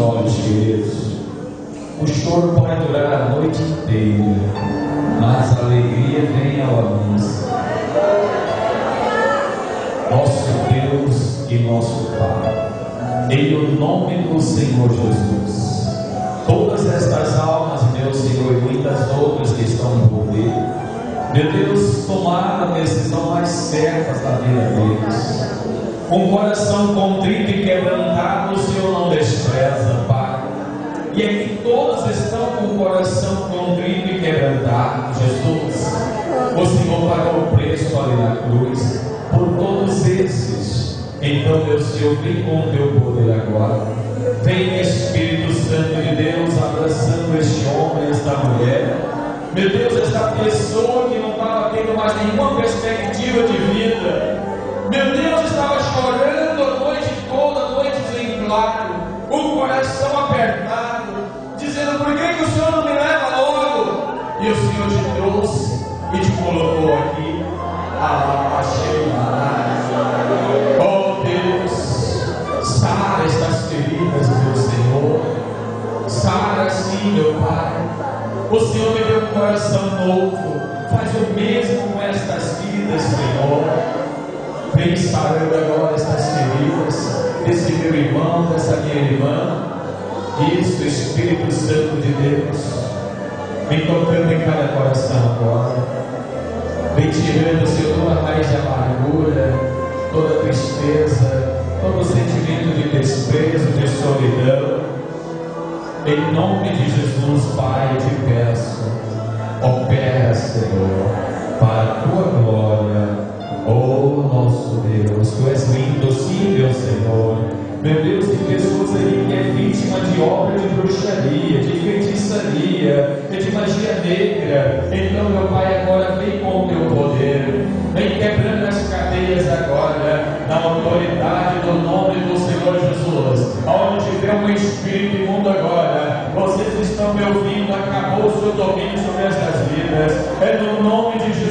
olhos, queridos. O choro pode durar a noite inteira, mas a alegria vem ao amanhecer. Nosso Deus e nosso Pai, em o nome do Senhor Jesus, todas estas almas, meu Senhor, e muitas outras que estão por ver, meu Deus, tomaram a decisão mais certa da vida deles. Um coração contrito e quebrantado, E aqui todos estão com o coração contrito e quebrantado, Jesus. O Senhor pagou o preço ali na cruz por todos esses. Então, meu Senhor, vem com o teu poder agora. Vem, Espírito Santo de Deus, abraçando este homem, esta mulher. Meu Deus, esta pessoa que não estava tendo mais nenhuma perspectiva de vida. Meu Deus, estava chorando Pai. O Senhor me deu um coração novo. Faz o mesmo com estas vidas, Senhor. Vem sarando agora estas feridas desse meu irmão, dessa minha irmã. Isso, Espírito Santo de Deus. Vem tocando em cada coração agora. Vem tirando, Senhor, toda raiz de amargura, toda tristeza, todo sentimento de desprezo, de solidão. Em nome de Jesus, Pai, te peço, opera, Senhor, para a tua glória. Oh nosso Deus, Tu és lindo, sim, meu Senhor. Meu Deus, tem pessoas aí que é vítima de obra de bruxaria, de feitiçaria, de magia negra. Então, meu Pai, agora vem com o teu poder. Vem quebrando as cadeias agora, na autoridade do ouvindo, acabou o seu domínio sobre essas vidas. É no nome de Jesus.